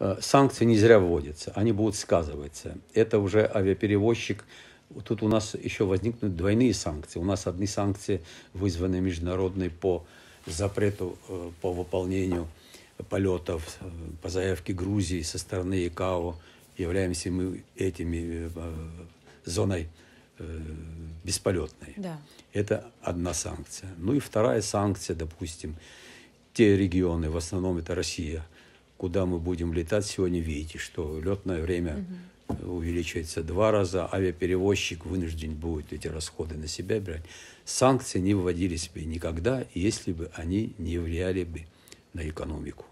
Э, санкции не зря вводятся, они будут сказываться. Это уже авиаперевозчик. Тут у нас еще возникнут двойные санкции. У нас одни санкции вызваны международной по запрету э, по выполнению полетов э, по заявке Грузии со стороны ИКАО. Являемся мы этими зоной бесполетной. Да. Это одна санкция. Ну и вторая санкция, допустим, те регионы, в основном это Россия – куда мы будем летать сегодня, видите, что летное время угу. увеличивается два раза, авиаперевозчик вынужден будет эти расходы на себя брать. Санкции не вводились бы никогда, если бы они не влияли бы на экономику.